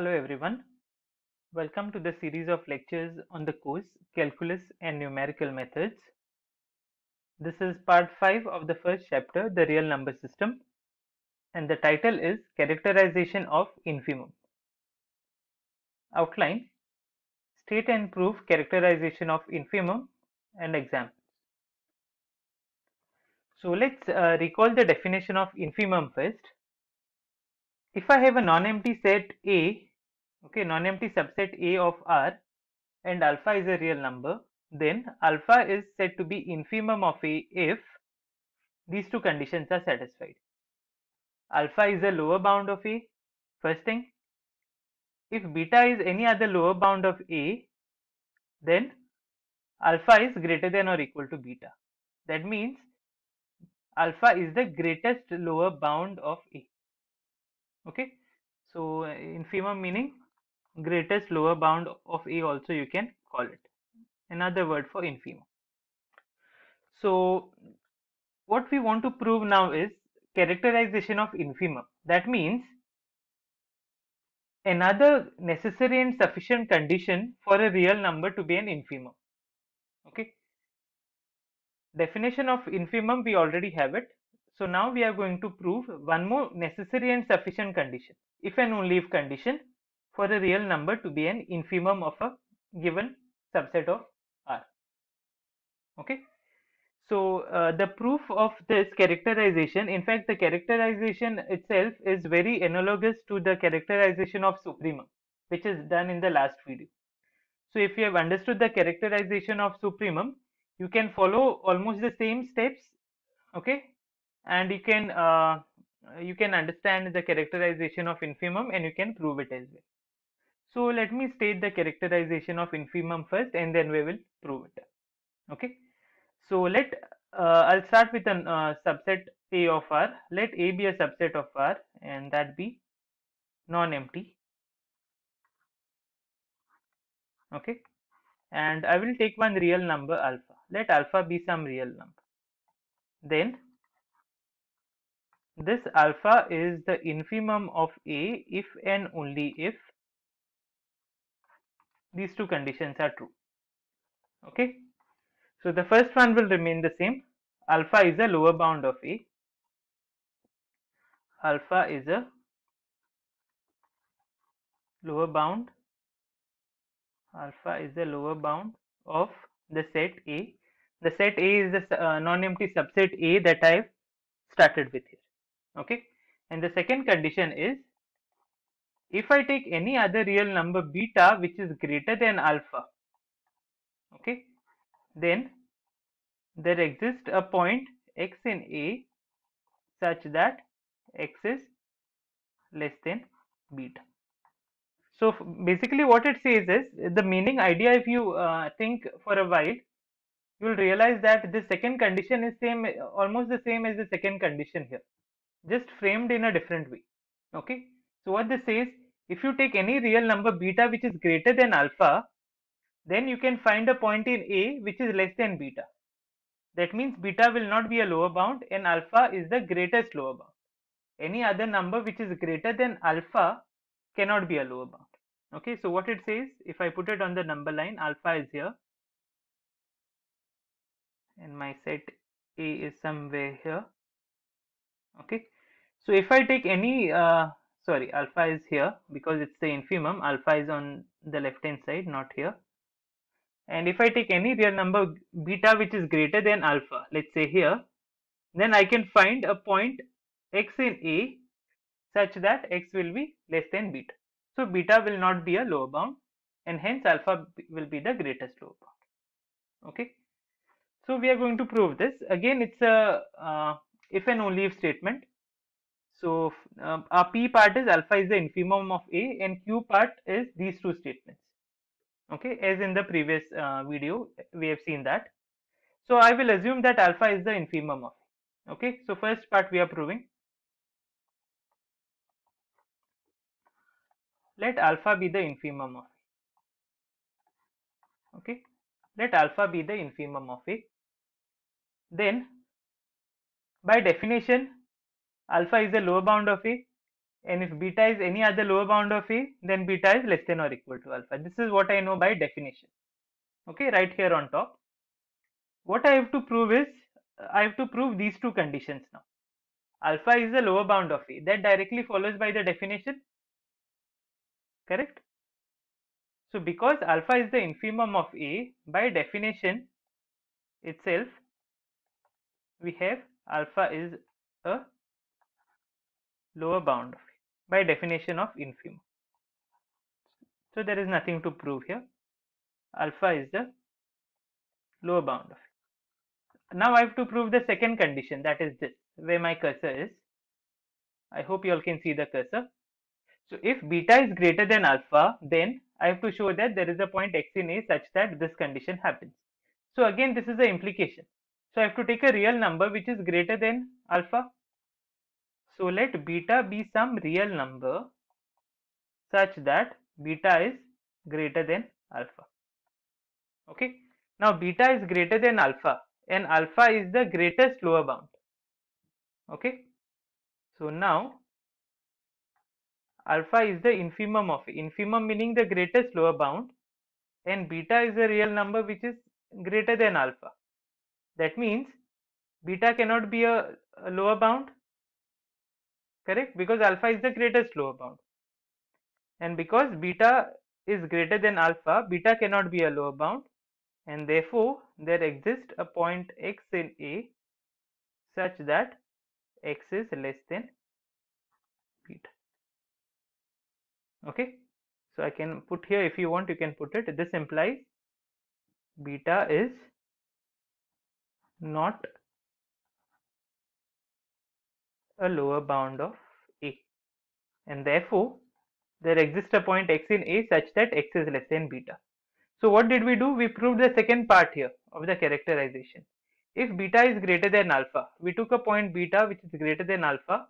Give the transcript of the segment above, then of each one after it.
Hello everyone. Welcome to the series of lectures on the course Calculus and Numerical Methods. This is part 5 of the first chapter, the real number system, and the title is Characterization of Infimum. Outline State and prove characterization of infimum and examples. So let's uh, recall the definition of infimum first. If I have a non-empty set A, okay, non-empty subset A of R and alpha is a real number, then alpha is said to be infimum of A if these two conditions are satisfied. Alpha is a lower bound of A, first thing. If beta is any other lower bound of A, then alpha is greater than or equal to beta. That means alpha is the greatest lower bound of A. Okay, so infimum meaning greatest lower bound of A also you can call it. Another word for infimum. So what we want to prove now is characterization of infimum. That means another necessary and sufficient condition for a real number to be an infimum. Okay. Definition of infimum we already have it. So now we are going to prove one more necessary and sufficient condition, if and only if condition for a real number to be an infimum of a given subset of R. Okay. So uh, the proof of this characterization, in fact, the characterization itself is very analogous to the characterization of supremum, which is done in the last video. So if you have understood the characterization of supremum, you can follow almost the same steps, okay, and you can uh, you can understand the characterization of infimum and you can prove it as well. So let me state the characterization of infimum first, and then we will prove it. Okay. So let uh, I'll start with a uh, subset A of R. Let A be a subset of R and that be non-empty. Okay. And I will take one real number alpha. Let alpha be some real number. Then this alpha is the infimum of A if and only if these two conditions are true. Okay. So the first one will remain the same. Alpha is a lower bound of A. Alpha is a lower bound. Alpha is the lower bound of the set A. The set A is the uh, non-empty subset A that I have started with here. Okay. And the second condition is if I take any other real number beta which is greater than alpha. Okay then there exists a point x in A such that x is less than beta. So basically what it says is the meaning idea if you uh, think for a while you will realize that the second condition is same almost the same as the second condition here just framed in a different way okay so what this says if you take any real number beta which is greater than alpha then you can find a point in A which is less than beta. That means beta will not be a lower bound and alpha is the greatest lower bound. Any other number which is greater than alpha cannot be a lower bound. Okay, so what it says, if I put it on the number line, alpha is here and my set A is somewhere here. Okay, so if I take any, uh, sorry, alpha is here because it's the infimum, alpha is on the left hand side, not here and if I take any real number beta which is greater than alpha, let's say here, then I can find a point x in A such that x will be less than beta. So beta will not be a lower bound and hence alpha will be the greatest lower bound. Okay. So we are going to prove this. Again, it's a uh, if and only if statement. So uh, our P part is alpha is the infimum of A and Q part is these two statements. Okay as in the previous uh, video we have seen that. So i will assume that alpha is the infimum of okay so first part we are proving. Let alpha be the infimum of okay let alpha be the infimum of a. Then by definition alpha is the lower bound of a and if beta is any other lower bound of a then beta is less than or equal to alpha. This is what i know by definition. Okay right here on top. What i have to prove is uh, i have to prove these two conditions now. Alpha is the lower bound of a. That directly follows by the definition. Correct? So because alpha is the infimum of a by definition itself we have alpha is a lower bound by definition of infimum so there is nothing to prove here alpha is the lower bound of it. Now I have to prove the second condition that is this where my cursor is. I hope you all can see the cursor. So if beta is greater than alpha then I have to show that there is a point x in A such that this condition happens. So again this is the implication. So I have to take a real number which is greater than alpha. So let beta be some real number such that beta is greater than alpha. Okay. Now beta is greater than alpha and alpha is the greatest lower bound. Okay. So now alpha is the infimum of infimum meaning the greatest lower bound and beta is a real number which is greater than alpha. That means beta cannot be a, a lower bound correct because alpha is the greatest lower bound and because beta is greater than alpha beta cannot be a lower bound and therefore there exists a point x in A such that x is less than beta. Okay, so I can put here if you want you can put it. This implies beta is not a lower bound of A and therefore there exists a point x in A such that x is less than beta. So what did we do? We proved the second part here of the characterization. If beta is greater than alpha, we took a point beta which is greater than alpha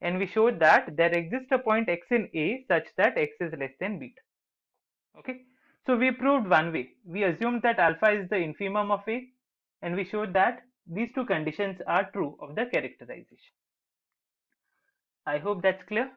and we showed that there exists a point x in A such that x is less than beta. Okay. So we proved one way. We assumed that alpha is the infimum of A and we showed that these two conditions are true of the characterization. I hope that's clear.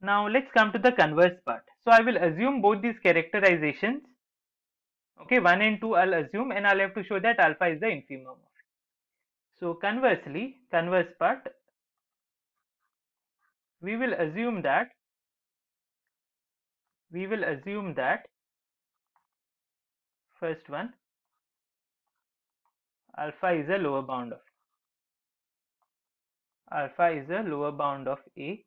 Now let's come to the converse part. So I will assume both these characterizations. Okay, 1 and 2 I'll assume and I'll have to show that alpha is the infimum of. So conversely, converse part, we will assume that we will assume that first one alpha is a lower bound of alpha is a lower bound of A.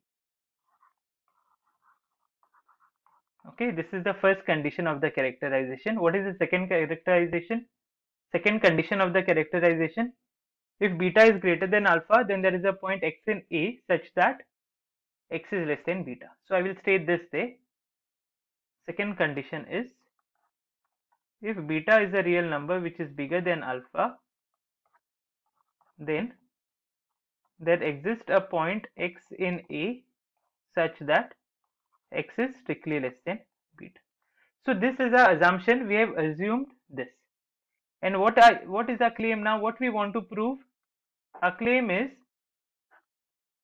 Okay this is the first condition of the characterization. What is the second characterization? Second condition of the characterization. If beta is greater than alpha then there is a point x in a such that x is less than beta. So i will state this way. Second condition is if beta is a real number which is bigger than alpha then there exists a point x in a such that x is strictly less than beta. So this is our assumption. We have assumed this. And what I what is our claim now? What we want to prove? Our claim is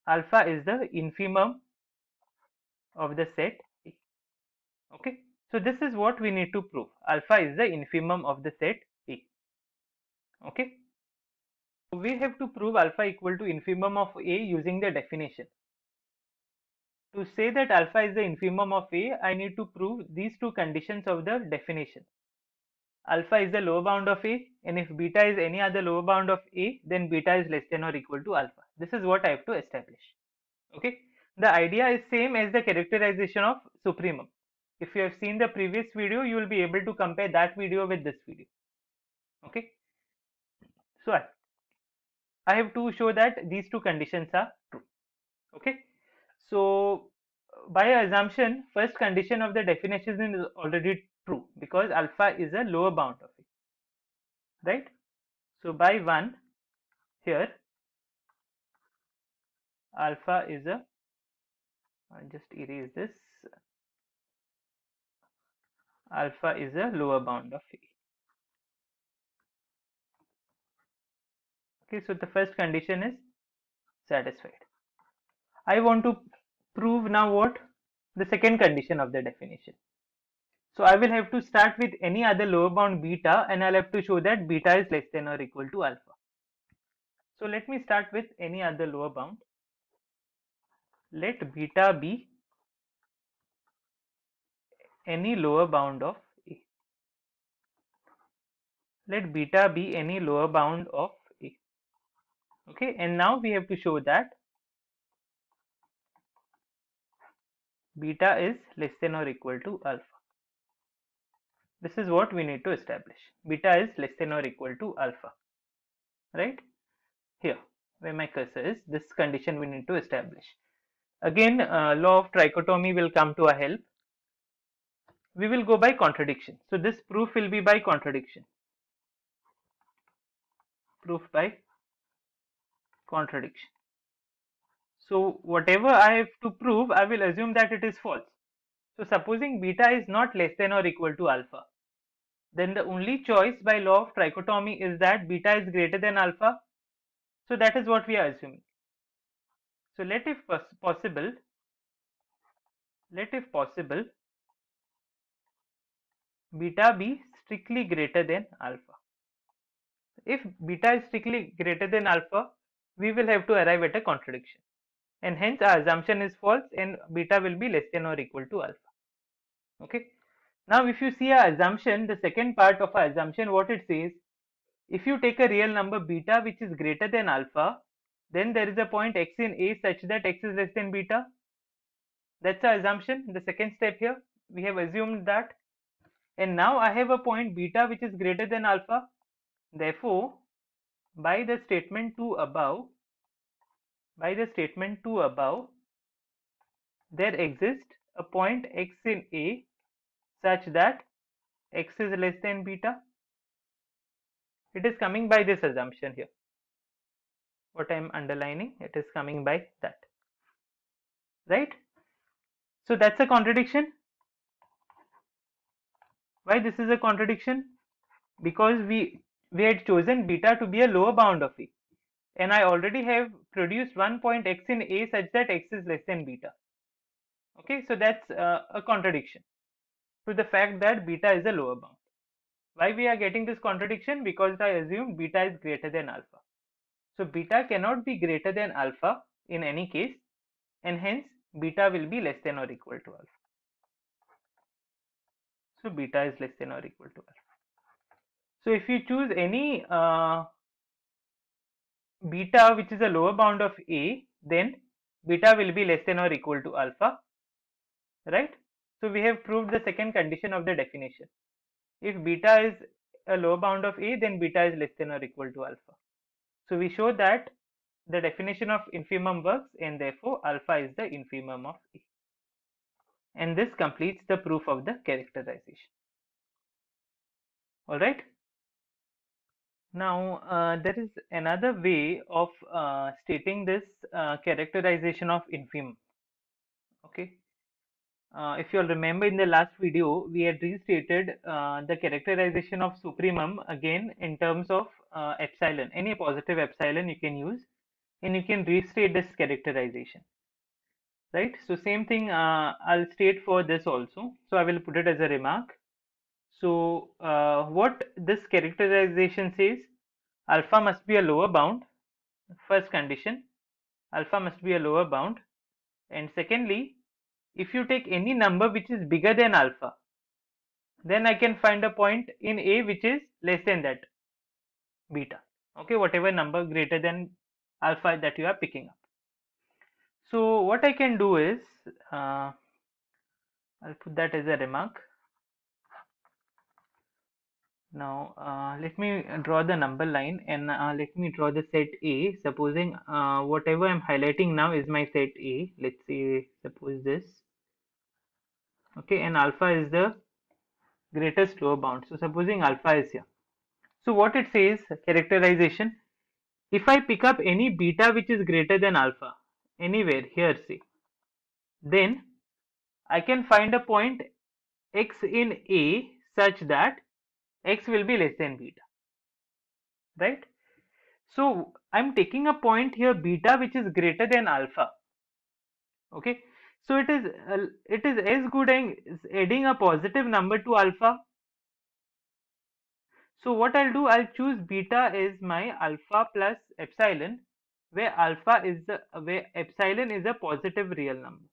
alpha is the infimum of the set A. Okay. So this is what we need to prove. Alpha is the infimum of the set A. Okay. We have to prove alpha equal to infimum of A using the definition. To say that alpha is the infimum of A, I need to prove these two conditions of the definition. Alpha is the lower bound of A and if beta is any other lower bound of A, then beta is less than or equal to alpha. This is what I have to establish. Okay. The idea is same as the characterization of supremum. If you have seen the previous video, you will be able to compare that video with this video. Okay. So I, have to show that these two conditions are true. Okay. So by assumption, first condition of the definition is already true because alpha is a lower bound of it, right? So by 1 here, alpha is a, I'll just erase this, alpha is a lower bound of A. Okay, so the first condition is satisfied. I want to prove now what? The second condition of the definition. So I will have to start with any other lower bound beta and I'll have to show that beta is less than or equal to alpha. So let me start with any other lower bound. Let beta be any lower bound of A. Let beta be any lower bound of. Okay, and now we have to show that beta is less than or equal to alpha. This is what we need to establish. Beta is less than or equal to alpha. Right? Here, where my cursor is, this condition we need to establish. Again, uh, law of trichotomy will come to our help. We will go by contradiction. So this proof will be by contradiction. Proof by contradiction. So whatever I have to prove, I will assume that it is false. So supposing beta is not less than or equal to alpha, then the only choice by law of trichotomy is that beta is greater than alpha. So that is what we are assuming. So let if possible, let if possible, beta be strictly greater than alpha. If beta is strictly greater than alpha, we will have to arrive at a contradiction. And hence our assumption is false and beta will be less than or equal to alpha. Okay? Now if you see our assumption the second part of our assumption what it says if you take a real number beta which is greater than alpha then there is a point x in a such that x is less than beta. That's our assumption. The second step here we have assumed that. And now I have a point beta which is greater than alpha. Therefore by the statement 2 above by the statement 2 above, there exists a point x in A such that x is less than beta. It is coming by this assumption here. What I am underlining, it is coming by that. Right? So that's a contradiction. Why this is a contradiction? Because we we had chosen beta to be a lower bound of A and I already have produced one point x in A such that x is less than beta. Okay, so that's uh, a contradiction to the fact that beta is a lower bound. Why we are getting this contradiction? Because I assume beta is greater than alpha. So beta cannot be greater than alpha in any case and hence beta will be less than or equal to alpha. So beta is less than or equal to alpha. So if you choose any uh, beta which is a lower bound of a then beta will be less than or equal to alpha right? So we have proved the second condition of the definition. If beta is a lower bound of a then beta is less than or equal to alpha. So we show that the definition of infimum works and therefore alpha is the infimum of a. And this completes the proof of the characterization. All right now, uh, there is another way of uh, stating this uh, characterization of infimum. Okay. Uh, if you all remember in the last video, we had restated uh, the characterization of supremum again in terms of uh, epsilon. Any positive epsilon you can use and you can restate this characterization. Right. So, same thing I'll state for this also. So, I will put it as a remark. So uh, what this characterization says, alpha must be a lower bound, first condition, alpha must be a lower bound. And secondly, if you take any number which is bigger than alpha, then I can find a point in A which is less than that beta. Okay, whatever number greater than alpha that you are picking up. So what I can do is, uh, I'll put that as a remark now uh, let me draw the number line and uh, let me draw the set A. Supposing uh, whatever I'm highlighting now is my set A. Let's say suppose this. Okay and alpha is the greatest lower bound. So supposing alpha is here. So what it says characterization if I pick up any beta which is greater than alpha anywhere here say then I can find a point x in A such that x will be less than beta right? So i'm taking a point here beta which is greater than alpha okay? So it is uh, it is as good as adding a positive number to alpha. So what I'll do I'll choose beta as my alpha plus epsilon where alpha is the where epsilon is a positive real number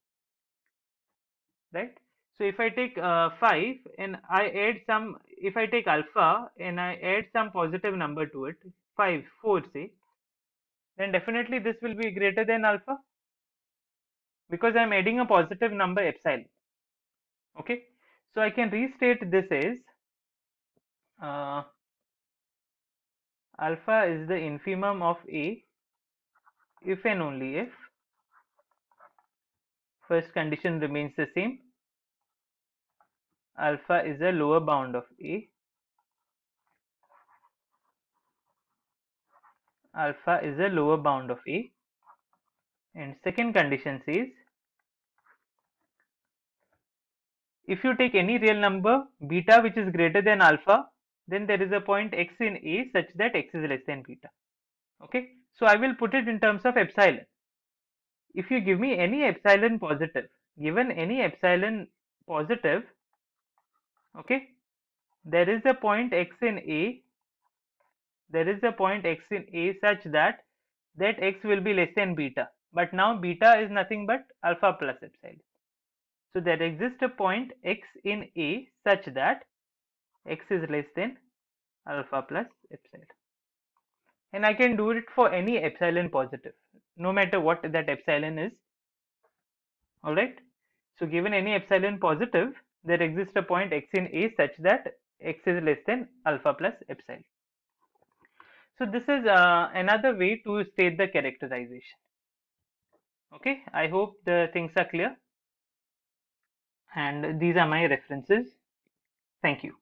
right so if I take uh, 5 and I add some if I take alpha and I add some positive number to it 5 4 say then definitely this will be greater than alpha because I'm adding a positive number epsilon. Okay? So I can restate this as uh, alpha is the infimum of A if and only if first condition remains the same alpha is a lower bound of A. Alpha is a lower bound of A. And second condition says if you take any real number beta which is greater than alpha then there is a point x in A such that x is less than beta. Okay? So I will put it in terms of epsilon. If you give me any epsilon positive given any epsilon positive okay? There is a point x in A. There is a point x in A such that that x will be less than beta. But now beta is nothing but alpha plus epsilon. So there exists a point x in A such that x is less than alpha plus epsilon. And I can do it for any epsilon positive no matter what that epsilon is. Alright so given any epsilon positive there exists a point x in A such that x is less than alpha plus epsilon. So this is uh, another way to state the characterization. Okay, I hope the things are clear. And these are my references. Thank you.